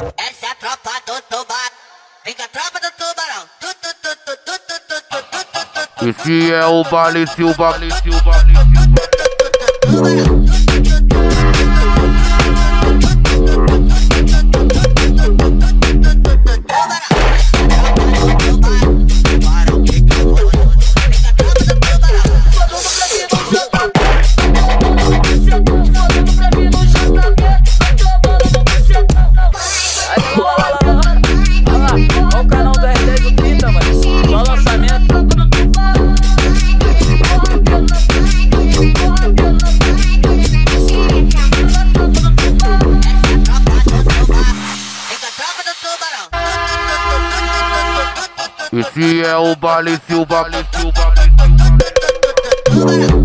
Essa é a tropa do tubarão. Fica a tropa do tubarão. Tu, tu, tu, tu, tu, tu, tu, tu, Esse é o baile Silva, baile Silva, o Silva.